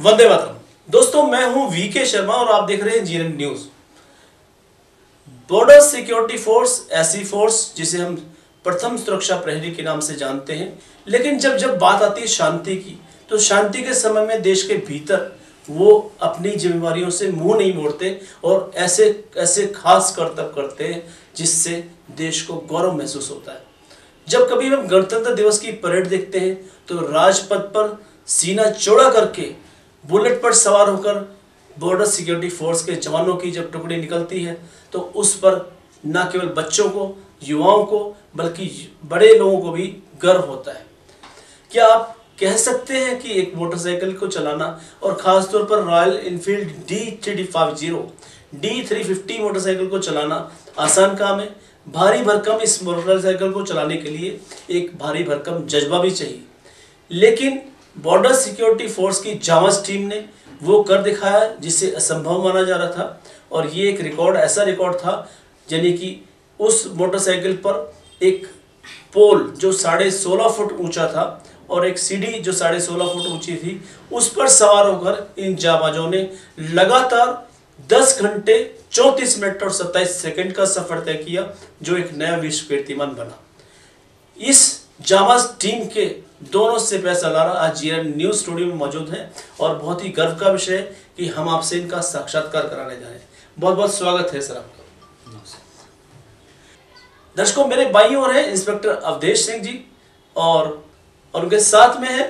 वंदे मातरम। दोस्तों, मैं हूँ वीके शर्मा और आप देख रहे हैं GN news. Border security force ऐसी फोर्स जिसे हम प्रथम सुरक्षा प्रहरी के नाम से जानते हैं, लेकिन जब जब बात आती है शांति की तो शांति के समय में देश के भीतर वो अपनी जिम्मेवारियों से मुँह नहीं मोड़ते और ऐसे ऐसे खास कर्तव्य करते हैं जिससे देश को गौरव महसूस होता है। जब कभी हम गणतंत्र दिवस की परेड देखते हैं तो राजपथ पर सीना चौड़ा करके बुलेट पर सवार होकर बॉर्डर सिक्योरिटी फोर्स के जवानों की जब टुकड़ी निकलती है तो उस पर न केवल बच्चों को, युवाओं को, बल्कि बड़े लोगों को भी गर्व होता है। क्या आप कह सकते हैं कि एक मोटरसाइकिल को चलाना और खासतौर पर Royal Enfield D three five zero, D three fifty motorcycle को चलाना आसान काम है? भारी भरकम इस मोटरसाइकिल को चलाने के लिए एक भारी भरकम जज्बा भी चाहिए। लेकिन बॉर्डर सिक्योरिटी फोर्स की जाँच टीम ने वो कर दिखाया, जिसे असंभव माना जा रहा था। और ये एक रिकॉर्ड, ऐसा रिकॉर्ड था, यानी कि उस मोटरसाइकिल पर एक पोल जो साढ़े सोलह फुट ऊँचा था और एक सीढ़ी जो साढ़े सोलह फुट ऊँची थी, उस पर सवार होकर इन जाबाजों ने लगातार 10 घंटे 34 मिनट और 27 सेकंड का सफ़र तय किया, जो एक नया विश्व कीर्तिमान बना। इस जाबाज टीम के दोनों से पैसा लारा आज जीएन न्यूज़ स्टूडियो में मौजूद हैं और बहुत ही गर्व का विषय है कि हम आपसे इनका साक्षात्कार कराने जा रहे हैं। बहुत बहुत स्वागत है सर आपका। दर्शकों, मेरे बाई और हैं इंस्पेक्टर अवधेश सिंह जी और और उनके साथ में है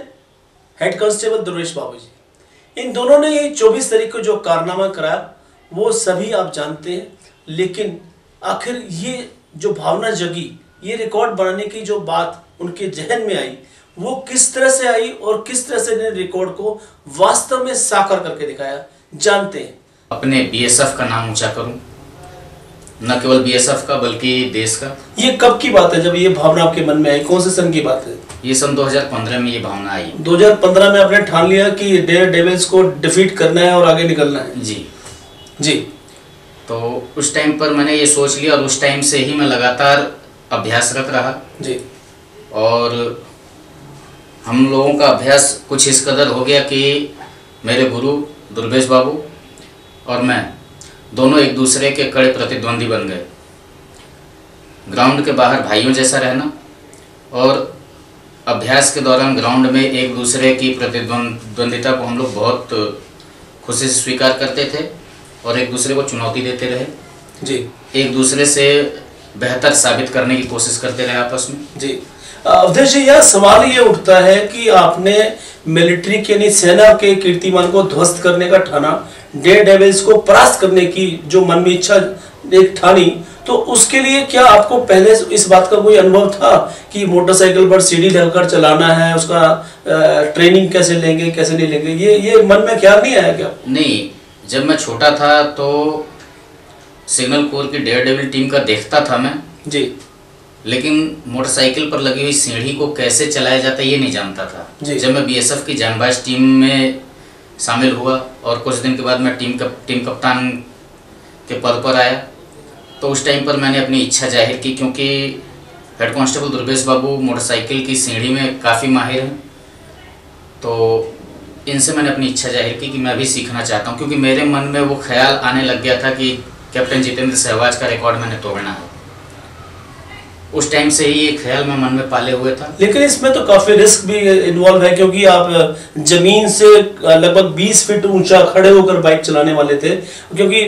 हेड कांस्टेबल दुर्वेश बाबू जी। इन दोनों ने ये चौबीस तारीख को जो कारनामा कराया, वो सभी आप जानते हैं, लेकिन आखिर ये जो भावना जगी, ये रिकॉर्ड बनाने की जो बात उनके जहन में आई वो किस तरह से आई और किस तरह से ने रिकॉर्ड को वास्तव में साकार करके दिखाया जानते हैं। अपने बीएसएफ का नाम ऊँचा करूँ? न केवल बीएसएफ का बल्कि देश का। ये कब की बात है जब ये भावना आपके मन में आई? कौन से सन की बात है? ये सन 2015 में ये भावना आई। 2015 में आपने ठान लिया कि डेयर डेविल्स को डिफीट करना है और आगे निकलना है। जी। जी। तो उस टाइम पर मैंने ये सोच लिया और उस टाइम से ही मैं लगातार अभ्यासरत रहा। जी। और हम लोगों का अभ्यास कुछ इस कदर हो गया कि मेरे गुरु दुर्वेश बाबू और मैं दोनों एक दूसरे के कड़े प्रतिद्वंदी बन गए। ग्राउंड के बाहर भाइयों जैसा रहना और अभ्यास के दौरान ग्राउंड में एक दूसरे की प्रतिद्वंदिता को हम लोग बहुत खुशी से स्वीकार करते थे और एक दूसरे को चुनौती देते रहे। जी। एक दूसरे से बेहतर साबित करने की कोशिश करते रहे आपस में। जी। अवधेश यह सवाल ये उठता है कि आपने मिलिट्री के यानी सेना के कीर्तिमान को ध्वस्त करने का ठाना डे डेविल्स को परास्त करने की जो मन में इच्छा एक ठानी तो उसके लिए क्या आपको पहले इस बात का कोई अनुभव था कि मोटरसाइकिल पर सीढ़ी लगाकर चलाना है उसका ट्रेनिंग कैसे लेंगे कैसे नहीं लेंगे? ये ये मन में ख्याल नहीं आया क्या? नहीं जब मैं छोटा था तो सिग्नल कोर की डेयर डेविल टीम का देखता था मैं। जी। लेकिन मोटरसाइकिल पर लगी हुई सीढ़ी को कैसे चलाया जाता है ये नहीं जानता था। जब मैं बीएसएफ की जानबाज टीम में शामिल हुआ और कुछ दिन के बाद मैं टीम कप, टीम कप्तान के पद पर आया तो उस टाइम पर मैंने अपनी इच्छा ज़ाहिर की क्योंकि head constable Durvesh Babu motorcycle की सीढ़ी में काफ़ी माहिर हैं। तो इनसे मैंने अपनी इच्छा ज़ाहिर की कि मैं भी सीखना चाहता हूँ क्योंकि मेरे मन में वो ख्याल आने लग गया था कि कैप्टन जितेंद्र सहवाज का रिकॉर्ड मैंने तोड़ना है। उस टाइम से ही ये ख्याल में मन में पाले हुए था। लेकिन इसमें तो काफ़ी रिस्क भी इन्वॉल्व है क्योंकि आप ज़मीन से लगभग 20 फीट ऊँचा खड़े होकर बाइक चलाने वाले थे। क्योंकि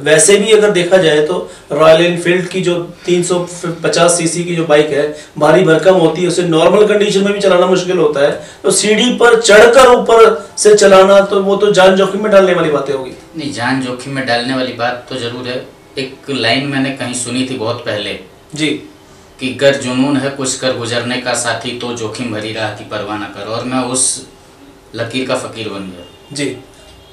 वैसे भी अगर देखा जाए तो रॉयल एनफील्ड की जो 350 सीसी की जो बाइक है भारी भरकम होती है उसे नॉर्मल कंडीशन में भी चलाना मुश्किल होता है। तो सीढ़ी पर चढ़कर ऊपर से चलाना तो वो तो जान जोखिम में डालने वाली बातें होगी। नहीं जान जोखिम में डालने वाली बात तो ज़रूर है। एक लाइन मैंने कहीं सुनी थी बहुत पहले। जी। कि गर जुनून है कुछ कर गुजरने का साथी तो जोखिम भरी राह की परवाह न कर। और मैं उस लकीर का फकीर बन गया। जी।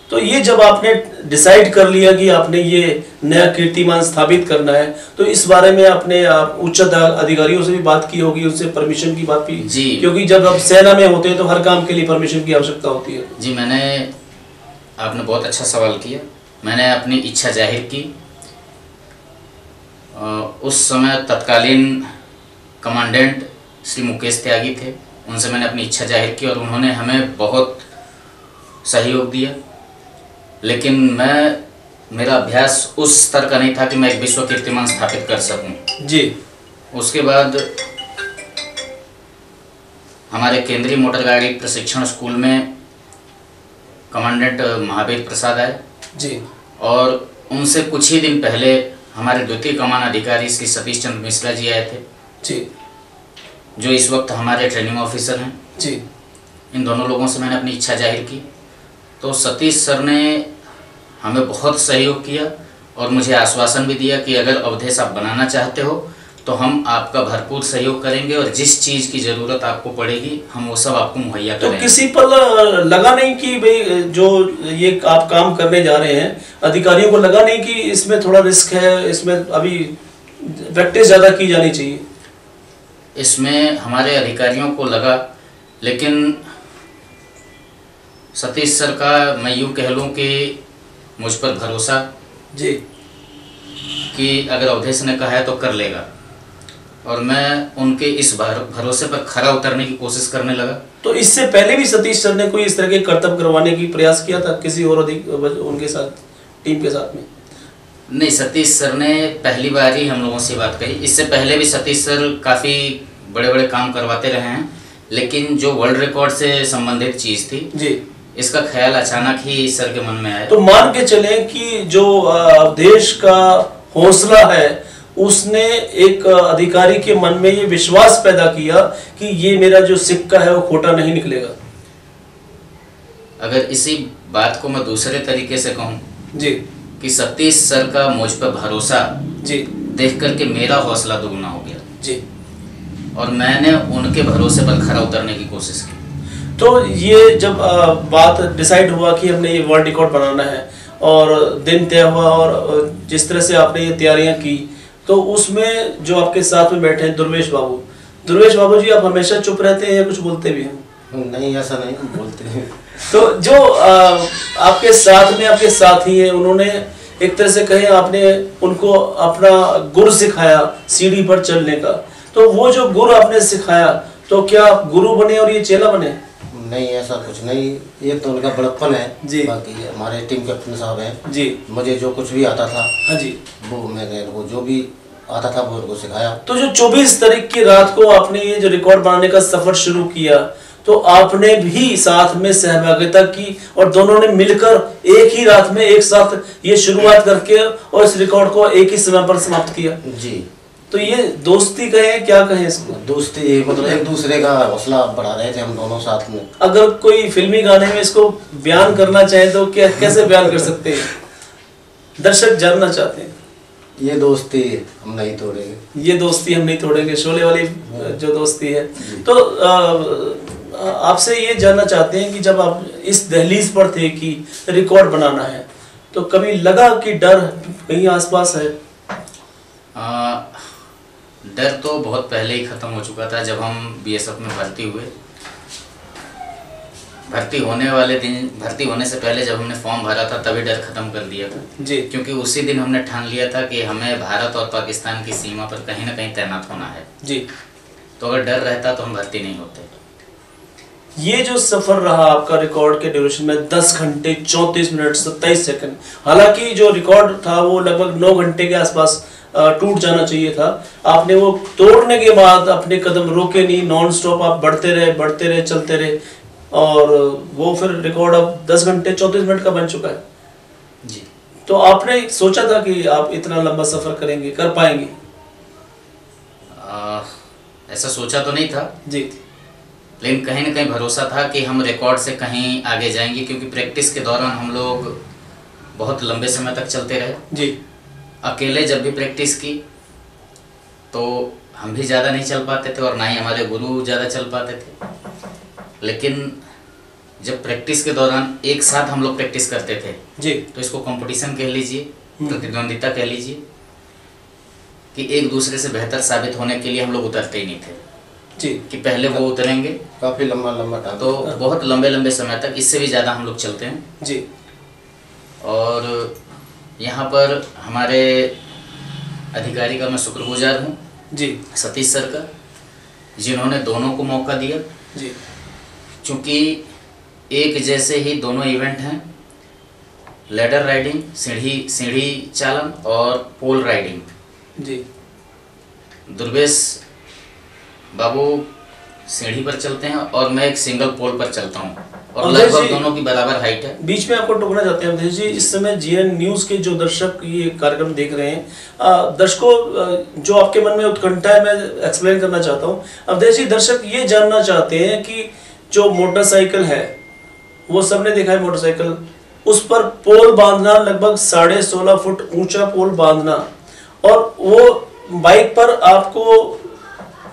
तो ये जब आपने डिसाइड कर लिया कि आपने ये नया कीर्तिमान स्थापित करना है तो इस बारे में आपने आप उच्च अधिकारियों से भी बात की होगी उनसे परमिशन की बात भी। जी। क्योंकि जब आप सेना में होते हैं तो हर काम के लिए परमिशन की आवश्यकता होती है। जी मैंने आपने बहुत अच्छा सवाल किया। मैंने अपनी इच्छा ज़ाहिर की। उस समय तत्कालीन कमांडेंट श्री मुकेश त्यागी थे। उनसे मैंने अपनी इच्छा ज़ाहिर की और उन्होंने हमें बहुत सहयोग दिया। लेकिन मैं मेरा अभ्यास उस स्तर का नहीं था कि मैं एक विश्व कीर्तिमान स्थापित कर सकूँ। जी। उसके बाद हमारे केंद्रीय मोटर गाड़ी प्रशिक्षण स्कूल में कमांडेंट महावीर प्रसाद आए। जी। और उनसे कुछ ही दिन पहले हमारे द्वितीय कमान अधिकारी श्री सतीश चंद्र मिश्रा जी आए थे। जी। जो इस वक्त हमारे ट्रेनिंग ऑफिसर हैं। जी। इन दोनों लोगों से मैंने अपनी इच्छा ज़ाहिर की। तो सतीश सर ने हमें बहुत सहयोग किया और मुझे आश्वासन भी दिया कि अगर अवधेश आप बनाना चाहते हो तो हम आपका भरपूर सहयोग करेंगे और जिस चीज़ की ज़रूरत आपको पड़ेगी हम वो सब आपको मुहैया तो करेंगे। किसी पर लगा नहीं कि भाई जो ये आप काम करने जा रहे हैं अधिकारियों को लगा नहीं कि इसमें थोड़ा रिस्क है इसमें अभी प्रैक्टिस ज़्यादा की जानी चाहिए। इसमें हमारे अधिकारियों को लगा लेकिन सतीश सर का मैं यूँ कह लूँ कि मुझ पर भरोसा जी। कि अगर अवधेश ने कहा है तो कर लेगा। और मैं उनके इस भरोसे पर खरा उतरने की कोशिश करने लगा। तो इससे पहले भी सतीश सर ने कोई इस तरह के कर्तव्य करवाने की प्रयास किया था किसी और अधिक उनके साथ टीम के साथ में? नहीं सतीश सर ने पहली बार ही हम लोगों से बात कही। इससे पहले भी सतीश सर काफ़ी बड़े बड़े काम करवाते रहे हैं लेकिन जो वर्ल्ड रिकॉर्ड से संबंधित चीज़ थी जी। इसका ख्याल अचानक ही सर के मन में आया। तो मान के चले कि जो देश का हौसला है उसने एक अधिकारी के मन में ये विश्वास पैदा किया कि ये मेरा जो सिक्का है वो खोटा नहीं निकलेगा। अगर इसी बात को मैं दूसरे तरीके से कहूँ जी। कि सतीश सर का मुझ पर भरोसा जी। देख करके मेरा हौसला दोगुना हो गया। जी। और मैंने उनके भरोसे पर खरा उतरने की कोशिश की। तो ये जब बात डिसाइड हुआ कि हमने ये वर्ल्ड रिकॉर्ड बनाना है और दिन तय हुआ और जिस तरह से आपने ये तैयारियाँ की तो उसमें जो आपके साथ में बैठे हैं दुर्वेश बाबू दुर्वेश बाबू जी आप हमेशा चुप रहते हैं या कुछ बोलते भी हैं? नहीं ऐसा नहीं बोलते हैं। तो जो अ, आपके साथ में आपके साथी हैं उन्होंने एक तरह से कहे आपने उनको अपना गुरु सिखाया सीढ़ी पर चलने का। तो वो जो गुरु आपने सिखाया तो क्या आप गुरु बने और ये चेला बने? नहीं ऐसा कुछ नहीं। ये तो उनका बड़प्पन है। जी। बाकी हमारे टीम कैप्टन साहब हैं। जी। मुझे जो कुछ भी आता था हाँ जी। वो मैंने वो जो भी आता था वो उनको सिखाया। तो जो 24 तारीख की रात को आपने ये जो रिकॉर्ड बनाने का सफ़र शुरू किया तो आपने भी साथ में सहभागिता की और दोनों ने मिलकर एक ही रात में एक साथ ये शुरुआत करके और इस रिकॉर्ड को एक ही समय पर समाप्त किया। जी। तो ये दोस्ती कहें क्या कहें इसको? दोस्ती मतलब एक दूसरे का हौसला बढ़ा रहे थे हम दोनों साथ में। अगर कोई फिल्मी गाने में इसको बयान करना चाहे तो क्या कैसे बयान कर सकते हैं? दर्शक जानना चाहते हैं। ये दोस्ती हम नहीं तोड़ेंगे। ये दोस्ती हम नहीं तोड़ेंगे शोले वाली जो दोस्ती है। तो अ, आपसे ये जानना चाहते हैं कि जब आप इस दहलीज पर थे कि रिकॉर्ड बनाना है तो कभी लगा कि डर कहीं आसपास है? आ, डर तो बहुत पहले ही ख़त्म हो चुका था जब हम बीएसएफ में भर्ती हुए। भर्ती होने वाले दिन भर्ती होने से पहले जब हमने फॉर्म भरा था तभी डर ख़त्म कर दिया था। जी। क्योंकि उसी दिन हमने ठान लिया था कि हमें भारत और पाकिस्तान की सीमा पर कहीं ना कहीं तैनात होना है। जी। तो अगर डर रहता तो हम भर्ती नहीं होते। ये जो सफ़र रहा आपका रिकॉर्ड के ड्यूरेशन में 10 घंटे 34 मिनट 27 सेकंड हालाँकि जो रिकॉर्ड था वो लगभग 9 घंटे के आसपास टूट जाना चाहिए था। आपने वो तोड़ने के बाद अपने कदम रोके नहीं नॉन स्टॉप आप बढ़ते रहे बढ़ते रहे चलते रहे। और वो फिर रिकॉर्ड अब 10 घंटे 34 मिनट का बन चुका है। जी। तो आपने सोचा था कि आप इतना लंबा सफ़र करेंगे कर पाएँगे? आ, ऐसा सोचा तो नहीं था। जी। लेकिन कहीं ना कहीं भरोसा था कि हम रिकॉर्ड से कहीं आगे जाएँगे क्योंकि प्रैक्टिस के दौरान हम लोग बहुत लंबे समय तक चलते रहे। जी। अकेले जब भी प्रैक्टिस की तो हम भी ज़्यादा नहीं चल पाते थे और ना ही हमारे गुरु ज़्यादा चल पाते थे। लेकिन जब प्रैक्टिस के दौरान एक साथ हम लोग प्रैक्टिस करते थे जी। तो इसको कंपटीशन कह लीजिए हम्म। प्रतिद्वंदिता कह लीजिए कि एक दूसरे से बेहतर साबित होने के लिए हम लोग उतरते ही नहीं थे। कि पहले वो उतरेंगे। काफ़ी लंबा लंबा टाइम तो बहुत लंबे लंबे समय तक इससे भी ज़्यादा हम लोग चलते हैं। जी। और यहाँ पर हमारे अधिकारी का मैं शुक्रगुजार हूँ। जी। सतीश सर का जिन्होंने दोनों को मौका दिया। जी। क्योंकि एक जैसे ही दोनों इवेंट हैं लेडर राइडिंग सीढ़ी सीढ़ी चालन और पोल राइडिंग जी। दुर्वेश बाबू सीढ़ी पर चलते हैं और मैं एक सिंगल पोल पर चलता हूँ। और लगभग दोनों की बराबर हाइट है। बीच में आपको टोकना चाहते हैं अवधेश जी इस समय जीएन न्यूज़ के जो दर्शक ये कार्यक्रम देख रहे हैं दर्शकों जो आपके मन में उत्कंठा है मैं एक्सप्लेन करना चाहता हूँ। अवधेश जी दर्शक ये जानना चाहते हैं कि जो मोटरसाइकिल है वो सबने देखा है मोटरसाइकिल उस पर पोल बांधना लगभग साढ़े सोलह फुट ऊँचा पोल बांधना। और वो बाइक पर आपको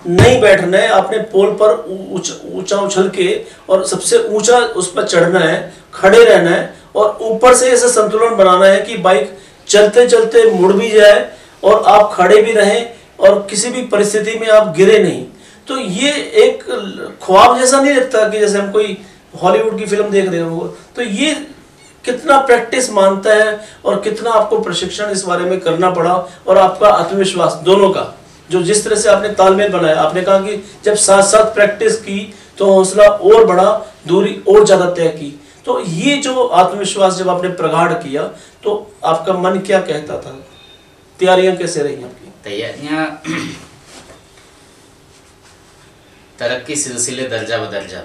नहीं बैठना है, आपने पोल पर ऊँचा ऊँचा उछल के और सबसे ऊँचा उस पर चढ़ना है, खड़े रहना है और ऊपर से ऐसा संतुलन बनाना है कि बाइक चलते चलते मुड़ भी जाए और आप खड़े भी रहें और किसी भी परिस्थिति में आप गिरे नहीं। तो ये एक ख्वाब जैसा नहीं लगता कि जैसे हम कोई हॉलीवुड की फ़िल्म देख रहे हो। तो ये कितना प्रैक्टिस मानता है और कितना आपको प्रशिक्षण इस बारे में करना पड़ा और आपका आत्मविश्वास दोनों का। जो जिस तरह से आपने तालमेल बनाया आपने कहा कि जब साथ साथ प्रैक्टिस की तो हौसला और बढ़ा दूरी और ज़्यादा तय की। तो ये जो आत्मविश्वास जब आपने प्रगाढ़ किया तो आपका मन क्या कहता था? तैयारियाँ कैसे रही आपकी? तैयारियाँ तरक्की सिलसिले दर्जा बदर्जा।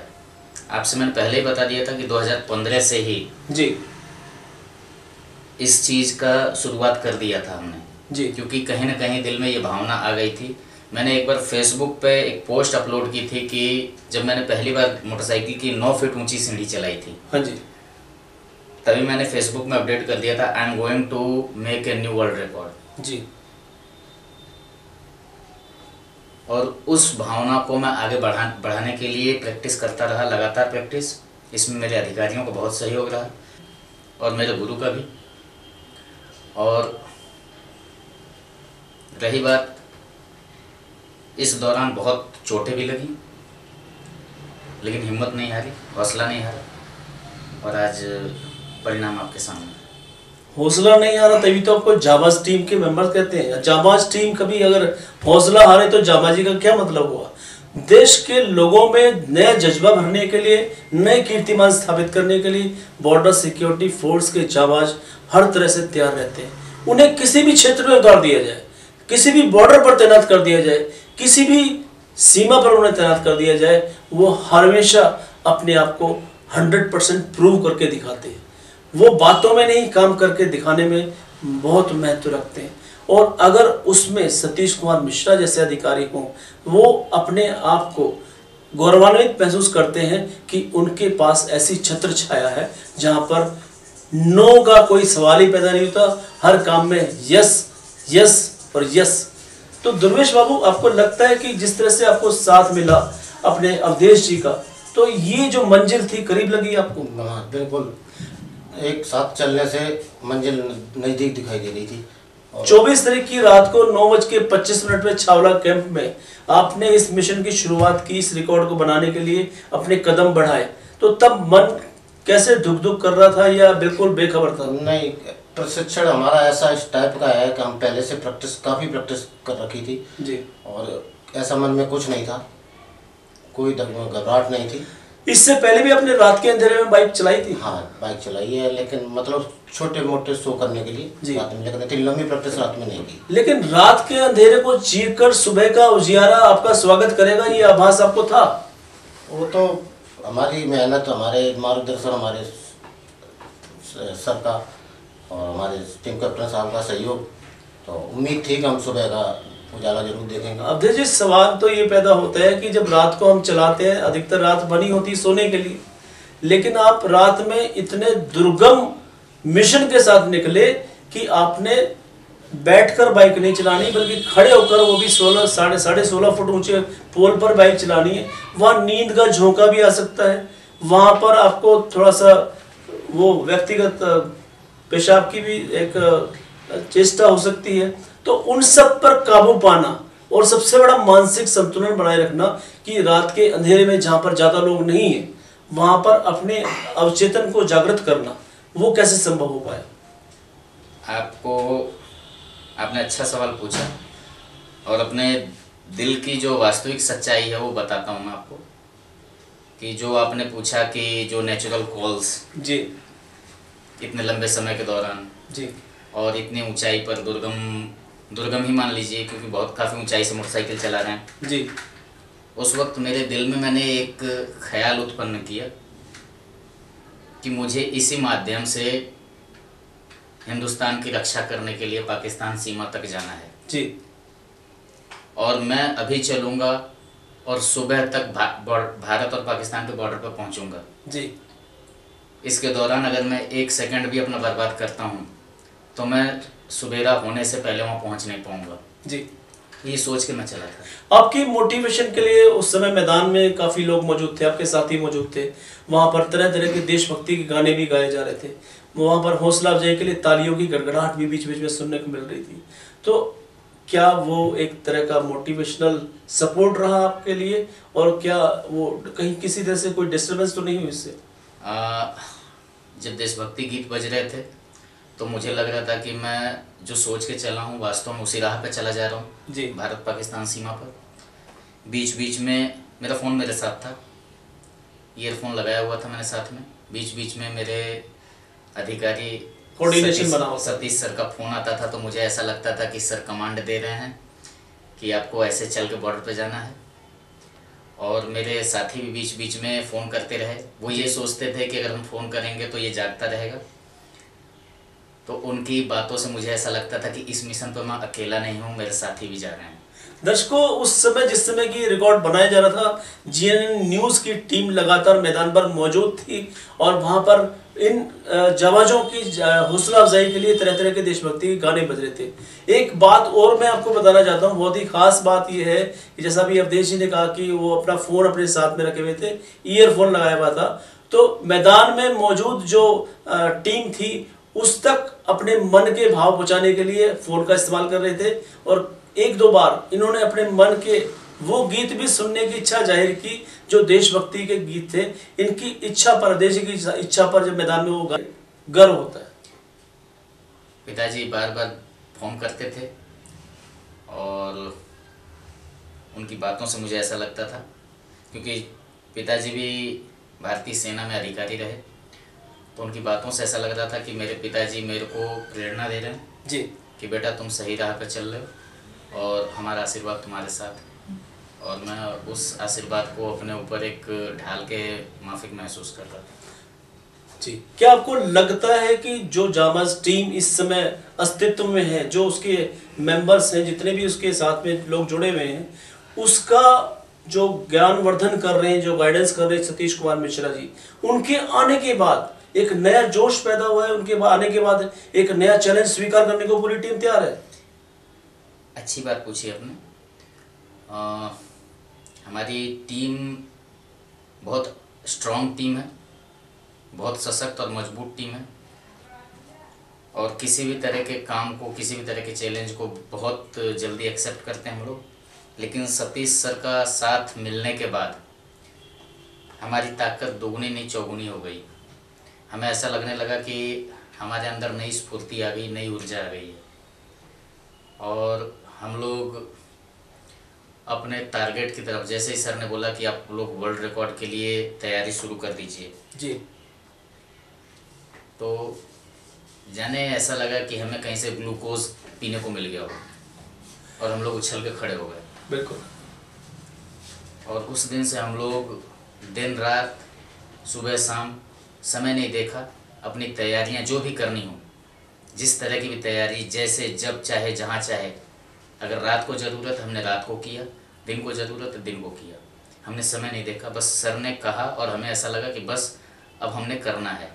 आपसे मैंने पहले ही बता दिया था कि 2015 से ही जी। इस चीज़ का शुरुआत कर दिया था हमने। जी क्योंकि कहीं ना कहीं दिल में ये भावना आ गई थी। मैंने एक बार फेसबुक पे एक पोस्ट अपलोड की थी कि जब मैंने पहली बार मोटरसाइकिल की नौ फीट ऊँची सीढ़ी चलाई थी। हाँ जी। तभी मैंने फेसबुक में अपडेट कर दिया था I am going to make a new world record जी। और उस भावना को मैं आगे बढ़ा बढ़ाने के लिए प्रैक्टिस करता रहा लगातार प्रैक्टिस इसमें मेरे अधिकारियों का बहुत सहयोग रहा और मेरे गुरु का भी। और रही बात, इस दौरान बहुत चोटें भी लगी, लेकिन हिम्मत नहीं हारी, हौसला नहीं हारा, और आज परिणाम आपके सामने। हौसला नहीं हारा, तभी तो आपको जाबाज टीम के मेंबर कहते हैं। जाबाज टीम कभी अगर हौसला हारे तो जाबाजी का क्या मतलब हुआ? देश के लोगों में नया जज्बा भरने के लिए नए कीर्तिमान स्थापित करने के लिए बॉर्डर सिक्योरिटी फोर्स के जाबाज हर तरह से तैयार रहते हैं। उन्हें किसी भी क्षेत्र में उतार दिया जाए। किसी भी बॉर्डर पर तैनात कर दिया जाए, किसी भी सीमा पर उन्हें तैनात कर दिया जाए, वो हमेशा अपने आप को हंड्रेड परसेंट प्रूव करके दिखाते हैं। वो बातों में नहीं, काम करके दिखाने में बहुत महत्व रखते हैं। और अगर उसमें सतीश कुमार मिश्रा जैसे अधिकारी हों, वो अपने आप को गौरवान्वित महसूस करते हैं कि उनके पास ऐसी छत्र छाया है जहाँ पर नो का कोई सवाल ही पैदा नहीं होता। हर काम में यस यस और यस तो दुर्वेश बाबू आपको लगता है कि जिस तरह से आपको साथ मिला अपने अवधेश जी का तो ये जो मंजिल थी करीब लगी आपको? हाँ बिल्कुल। एक साथ चलने से मंजिल नज़दीक दिखाई दे रही थी। 24 तारीख की रात को नौ बज के पच्चीस मिनट में छावला कैंप में आपने इस मिशन की शुरुआत की इस रिकॉर्ड को बनाने के लिए अपने कदम बढ़ाए। तो तब मन कैसे धुक धुक कर रहा था या बिल्कुल बेखबर था? नहीं प्रशिक्षण हमारा ऐसा इस टाइप का है कि हम पहले से प्रैक्टिस काफ़ी प्रैक्टिस कर रखी थी। जी। और ऐसा मन में कुछ नहीं था। कोई घबराहट नहीं थी। इससे पहले भी आपने रात के अंधेरे में बाइक चलाई थी? हाँ बाइक चलाई है लेकिन मतलब छोटे मोटे शो करने के लिए जी। रात में लेकिन इतनी लंबी प्रैक्टिस रात में नहीं की लेकिन रात के अंधेरे को चीर कर सुबह का उजियारा आपका स्वागत करेगा ये आभास आपको था? वो तो हमारी मेहनत हमारे मार्गदर्शन हमारे सर का और हमारे टीम कैप्टन साहब का सहयोग। तो उम्मीद थी कि हम सुबह का उजाला ज़रूर देखेंगे। अब देखिए, सवाल तो ये पैदा होता है कि जब रात को हम चलाते हैं, अधिकतर रात बनी होती सोने के लिए। लेकिन आप रात में इतने दुर्गम मिशन के साथ निकले कि आपने बैठकर बाइक नहीं चलानी, बल्कि खड़े होकर वो भी सोलह, साढ़े साढ़े सोलह फुट ऊँचे पोल पर बाइक चलानी है। वहाँ नींद का झोंका भी आ सकता है। वहाँ पर आपको थोड़ा सा वो व्यक्तिगत पेशाब की भी एक चेष्टा हो सकती है। तो उन सब पर काबू पाना और सबसे बड़ा मानसिक संतुलन बनाए रखना कि रात के अंधेरे में जहाँ पर ज़्यादा लोग नहीं है वहाँ पर अपने अवचेतन को जागृत करना वो कैसे संभव हो पाया? आपको आपने अच्छा सवाल पूछा और अपने दिल की जो वास्तविक सच्चाई है वो बताता हूँ मैं आपको कि जो आपने पूछा कि जो नेचुरल कॉल्स जी। इतने लंबे समय के दौरान। जी। और इतनी ऊंचाई पर दुर्गम दुर्गम ही मान लीजिए क्योंकि बहुत काफ़ी ऊंचाई से मोटरसाइकिल चला रहे हैं। जी। उस वक्त मेरे दिल में मैंने एक ख्याल उत्पन्न किया कि मुझे इसी माध्यम से हिंदुस्तान की रक्षा करने के लिए पाकिस्तान सीमा तक जाना है। जी। और मैं अभी चलूँगा और सुबह तक भा, भारत और पाकिस्तान के बॉर्डर पर पहुंचूँगा। जी। इसके दौरान अगर मैं एक सेकंड भी अपना बर्बाद करता हूँ तो मैं सुबेरा होने से पहले वहाँ पहुँच नहीं पाऊँगा। जी। ये सोच के मैं चला था। आपकी मोटिवेशन के लिए उस समय मैदान में काफ़ी लोग मौजूद थे आपके साथी मौजूद थे। वहाँ पर तरह तरह के देशभक्ति के गाने भी गाए जा रहे थे। वहाँ पर हौसला अफजाई के लिए तालियों की गड़गड़ाहट भी बीच बीच में सुनने को मिल रही थी। तो क्या वो एक तरह का मोटिवेशनल सपोर्ट रहा आपके लिए? और क्या वो कहीं किसी तरह से कोई डिस्टर्बेंस तो नहीं हुई इससे? जब देशभक्ति गीत बज रहे थे तो मुझे लग रहा था कि मैं जो सोच के चला हूँ वास्तव में उसी राह पे चला जा रहा हूँ। जी। भारत पाकिस्तान सीमा पर। बीच बीच में मेरा फ़ोन मेरे साथ था। ईयरफोन लगाया हुआ था मैंने साथ में। बीच बीच में मेरे अधिकारी कोऑर्डिनेशन सतीश- बना हुआ सतीश सर का फ़ोन आता था तो मुझे ऐसा लगता था कि सर कमांड दे रहे हैं कि आपको ऐसे चल के बॉर्डर पे जाना है। और मेरे साथी भी बीच बीच में फ़ोन करते रहे। वो ये सोचते थे कि अगर हम फ़ोन करेंगे तो ये जागता रहेगा। तो उनकी बातों से मुझे ऐसा लगता था कि इस मिशन पर मैं अकेला नहीं हूँ मेरे साथी भी जा रहे हैं। दर्शकों उस समय जिस समय की रिकॉर्ड बनाया जा रहा था जीएनएन न्यूज़ की टीम लगातार मैदान पर मौजूद थी और वहाँ पर इन जवाजों की हौसला अफजाई के लिए तरह तरह के देशभक्ति के गाने बज रहे थे। एक बात और मैं आपको बताना चाहता हूँ, बहुत ही खास बात यह है कि जैसा भी अवधेश जी ने कहा कि वो अपना फ़ोन अपने साथ में रखे हुए थे ईयरफोन लगाया हुआ था तो मैदान में मौजूद जो टीम थी, उस तक अपने मन के भाव पहुँचाने के लिए फ़ोन का इस्तेमाल कर रहे थे और एक दो बार इन्होंने अपने मन के वो गीत भी सुनने की इच्छा ज़ाहिर की जो देशभक्ति के गीत थे इनकी इच्छा पर देश की इच्छा पर जब मैदान में वो गर्व होता है पिताजी बार बार फ़ोन करते थे और उनकी बातों से मुझे ऐसा लगता था क्योंकि पिताजी भी भारतीय सेना में अधिकारी रहे तो उनकी बातों से ऐसा लगता था कि मेरे पिताजी मेरे को प्रेरणा दे रहे हैं जी कि बेटा तुम सही राह पर चल रहे हो और हमारा आशीर्वाद तुम्हारे साथ है। और मैं उस आशीर्वाद को अपने ऊपर एक ढाल के माफिक महसूस कर रहा था। जी। क्या आपको लगता है कि जो जामस टीम इस समय अस्तित्व में है जो उसके मेंबर्स हैं जितने भी उसके साथ में लोग जुड़े हुए हैं उसका जो ज्ञानवर्धन कर रहे हैं जो गाइडेंस कर रहे हैं सतीश कुमार मिश्रा जी उनके आने के बाद एक नया जोश पैदा हुआ है उनके आने के बाद एक नया चैलेंज स्वीकार करने को पूरी टीम तैयार है? अच्छी बात पूछी आपने। हमारी टीम बहुत स्ट्रॉन्ग टीम है, बहुत सशक्त और मज़बूत टीम है। और किसी भी तरह के काम को, किसी भी तरह के चैलेंज को बहुत जल्दी एक्सेप्ट करते हैं हम लोग। लेकिन सतीश सर का साथ मिलने के बाद हमारी ताकत दोगुनी नहीं, चौगुनी हो गई। हमें ऐसा लगने लगा कि हमारे अंदर नई स्फूर्ति आ गई, नई ऊर्जा आ गई है। और हम लोग अपने टारगेट की तरफ़। जैसे ही सर ने बोला कि आप लोग वर्ल्ड रिकॉर्ड के लिए तैयारी शुरू कर दीजिए। जी। तो जाने ऐसा लगा कि हमें कहीं से ग्लूकोज पीने को मिल गया हो और हम लोग उछल के खड़े हो गए। बिल्कुल। और उस दिन से हम लोग दिन रात सुबह शाम समय नहीं देखा अपनी तैयारियाँ जो भी करनी हो जिस तरह की भी तैयारी जैसे जब चाहे जहाँ चाहे अगर रात को ज़रूरत, हमने रात को किया, दिन को ज़रूरत, दिन को किया। हमने समय नहीं देखा, बस सर ने कहा और हमें ऐसा लगा कि बस अब हमने करना है।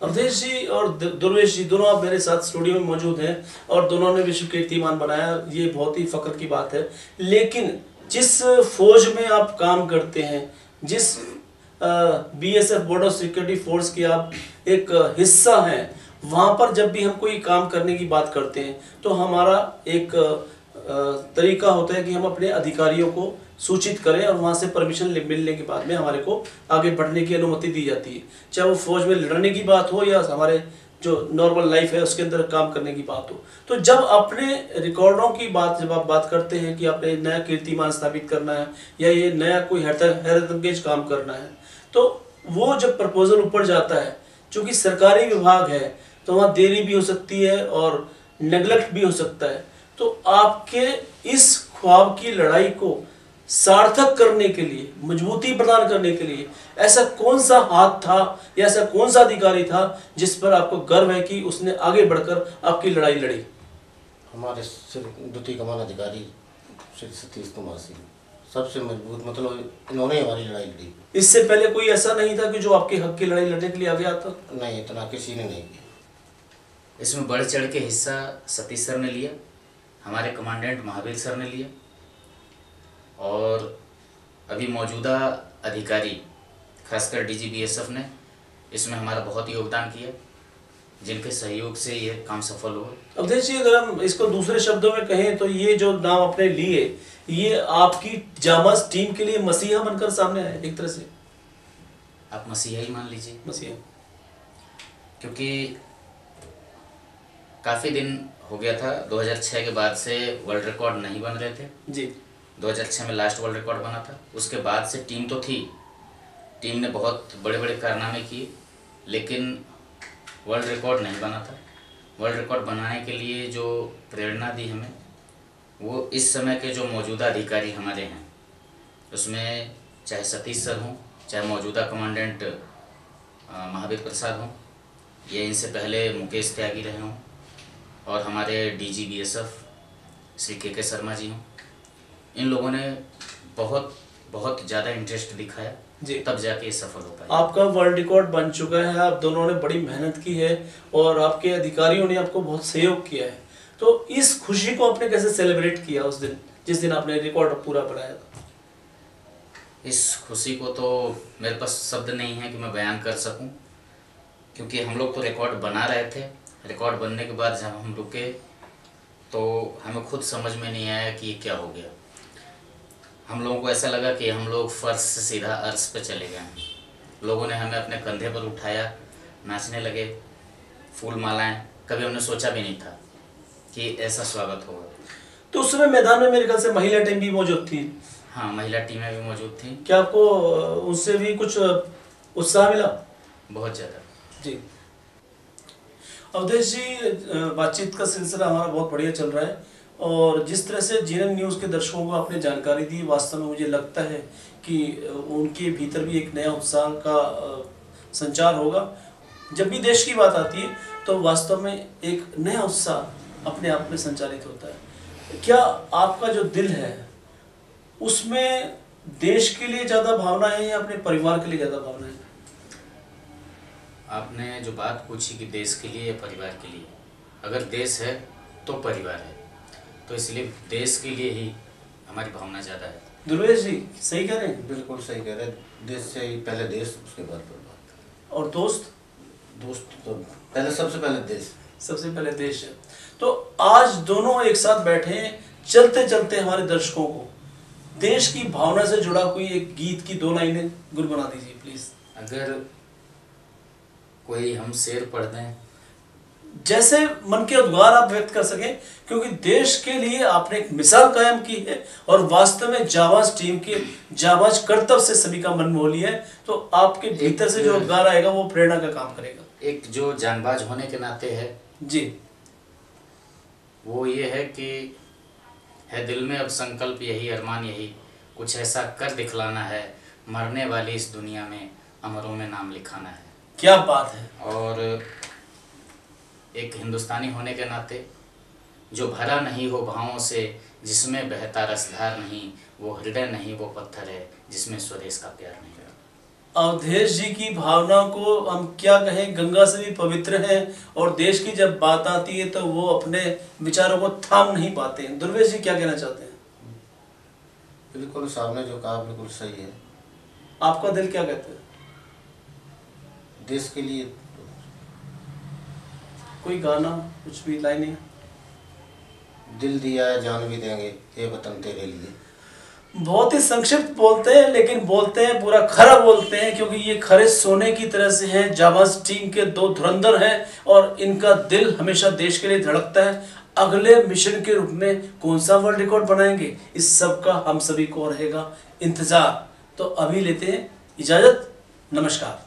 अवधेश जी और दुर्वेश जी, दोनों आप मेरे साथ स्टूडियो में मौजूद हैं और दोनों ने विश्व कीर्तिमान बनाया, ये बहुत ही फख्र की बात है। लेकिन जिस फौज में आप काम करते हैं, जिस बीएसएफ बॉर्डर सिक्योरिटी फोर्स की आप एक हिस्सा हैं, वहाँ पर जब भी हम कोई काम करने की बात करते हैं तो हमारा एक तरीका होता है कि हम अपने अधिकारियों को सूचित करें और वहाँ से परमिशन मिलने के बाद में हमारे को आगे बढ़ने की अनुमति दी जाती है। चाहे वो फौज में लड़ने की बात हो या हमारे जो नॉर्मल लाइफ है, उसके अंदर काम करने की बात हो। तो जब अपने रिकॉर्डों की बात, जब आप बात करते हैं कि आपने नया कीर्तिमान स्थापित करना है या ये नया कोई हैरतंगेज काम करना है तो वो जब प्रपोजल ऊपर जाता है, चूँकि सरकारी विभाग है तो वहाँ देरी भी हो सकती है और नेग्लेक्ट भी हो सकता है। तो आपके इस ख्वाब की लड़ाई को सार्थक करने के लिए मजबूती प्रदान करने के लिए ऐसा कौन सा हाथ था या ऐसा कौन सा अधिकारी था जिस पर आपको गर्व है कि उसने आगे बढ़कर आपकी लड़ाई लड़ी? हमारे द्वितीय कमान अधिकारी श्री सतीश कुमार सिंह सबसे मज़बूत मतलब इन्होंने हमारी लड़ाई लड़ी। इससे पहले कोई ऐसा नहीं था कि जो आपके हक की लड़ाई लड़ने के लिए आगे आता? नहीं इतना किसी ने नहीं किया। इसमें बढ़ चढ़ के हिस्सा सतीश सर ने लिया। हमारे कमांडेंट महावीर सर ने लिया। और अभी मौजूदा अधिकारी खासकर डीजीबीएसएफ ने इसमें हमारा बहुत योगदान किया जिनके सहयोग से ये काम सफल हुआ। अब देखिए अगर हम इसको दूसरे शब्दों में कहें तो ये जो नाम आपने लिए ये आपकी जामस टीम के लिए मसीहा बनकर सामने आए एक तरह से। आप मसीहा ही मान लीजिए। मसीहा। क्योंकि काफ़ी दिन हो गया था। 2006 के बाद से वर्ल्ड रिकॉर्ड नहीं बन रहे थे। जी। 2006 में लास्ट वर्ल्ड रिकॉर्ड बना था। उसके बाद से टीम तो थी। टीम ने बहुत बड़े बड़े कारनामे किए लेकिन वर्ल्ड रिकॉर्ड नहीं बना था। वर्ल्ड रिकॉर्ड बनाने के लिए जो प्रेरणा दी हमें वो इस समय के जो मौजूदा अधिकारी हमारे हैं उसमें चाहे सतीश सर हों चाहे मौजूदा कमांडेंट महावीर प्रसाद हों या इनसे पहले मुकेश त्यागी रहे हों और हमारे D G B S F Shri K K Sharma जी हों। इन लोगों ने बहुत बहुत ज़्यादा इंटरेस्ट दिखाया। जी। तब जाके ये सफल हो पाए। आपका वर्ल्ड रिकॉर्ड बन चुका है। आप दोनों ने बड़ी मेहनत की है और आपके अधिकारियों ने आपको बहुत सहयोग किया है। तो इस खुशी को आपने कैसे सेलिब्रेट किया उस दिन जिस दिन आपने रिकॉर्ड पूरा बनाया था? इस खुशी को तो मेरे पास शब्द नहीं है कि मैं बयान कर सकूँ क्योंकि हम लोग तो रिकॉर्ड बना रहे थे। रिकॉर्ड बनने के बाद जब हम रुके तो हमें खुद समझ में नहीं आया कि ये क्या हो गया। हम लोगों को ऐसा लगा कि हम लोग फर्श से सीधा अर्श पर चले गए हैं। लोगों ने हमें अपने कंधे पर उठाया नाचने लगे फूल मालाएँ। कभी हमने सोचा भी नहीं था कि ऐसा स्वागत होगा। तो उस समय मैदान में मेरे ख्याल से महिला टीम भी मौजूद थी? हाँ महिला टीमें भी मौजूद थी। क्या आपको उससे भी कुछ उत्साह मिला? बहुत ज़्यादा। जी। अवधेश जी बातचीत का सिलसिला हमारा बहुत बढ़िया चल रहा है और जिस तरह से जीवन न्यूज़ के दर्शकों को आपने जानकारी दी, वास्तव में मुझे लगता है कि उनके भीतर भी एक नया उत्साह का संचार होगा। जब भी देश की बात आती है तो वास्तव में एक नया उत्साह अपने आप में संचालित होता है। क्या आपका जो दिल है, उसमें देश के लिए ज़्यादा भावना है या अपने परिवार के लिए ज़्यादा भावना है? आपने जो बात पूछी कि देश के लिए या परिवार के लिए अगर देश है तो परिवार है। तो इसलिए देश के लिए ही हमारी भावना ज़्यादा है। दुर्वेश जी सही कह रहे हैं? बिल्कुल सही कह रहे हैं। देश से ही पहले देश उसके बाद परिवार। और दोस्त? दोस्त तो पहले सबसे पहले देश। सबसे पहले देश है। तो आज दोनों एक साथ बैठे हैं चलते चलते हमारे दर्शकों को। देश की भावना से जुड़ा कोई एक गीत की दो लाइनें गुनगुना दीजिए प्लीज़ अगर कोई हम शेर पढ़ दें। जैसे मन के उद्गार आप व्यक्त कर सकें क्योंकि देश के लिए आपने एक मिसाल कायम की है और वास्तव में जाबाज टीम के जाबाज कर्तव्य से सभी का मन मोह लिया है तो आपके भीतर से जो उद्गार आएगा वो प्रेरणा का काम करेगा। एक जो जानबाज होने के नाते है जी। वो ये है कि है दिल में अब संकल्प यही अरमान यही कुछ ऐसा कर दिखलाना है मरने वाली इस दुनिया में अमरों में नाम लिखाना है। क्या बात है? और एक हिंदुस्तानी होने के नाते जो भरा नहीं हो भावों से जिसमें बहता रसधार नहीं वो हृदय नहीं वो पत्थर है जिसमें स्वदेश का प्यार नहीं अवधेश जी की भावना को हम क्या कहें गंगा से भी पवित्र है और देश की जब बात आती है तो वो अपने विचारों को थाम नहीं पाते हैं। दुर्वेश जी क्या कहना चाहते हैं? बिल्कुल साहब ने जो कहा बिल्कुल सही है। आपका दिल क्या कहता है? देश के लिए कोई गाना कुछ भी लाइनें? दिल दिया है जान भी देंगे ये वतन तेरे लिए। बहुत ही संक्षिप्त बोलते हैं लेकिन बोलते हैं पूरा खरा बोलते हैं क्योंकि ये खरे सोने की तरह से हैं। जाबाज टीम के दो धुरंधर हैं और इनका दिल हमेशा देश के लिए धड़कता है। अगले मिशन के रूप में कौन सा वर्ल्ड रिकॉर्ड बनाएँगे? इस सब का हम सभी को रहेगा इंतज़ार। तो अभी लेते हैं इजाज़त नमस्कार।